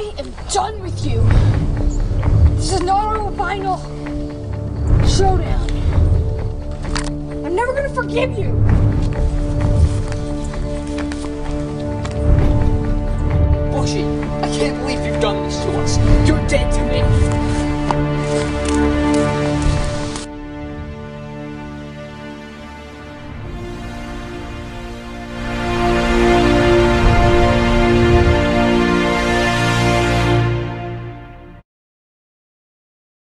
I am done with you. This is not our final showdown. I'm never gonna forgive you. Bushy, I can't believe you've done this to us. You're dead to me.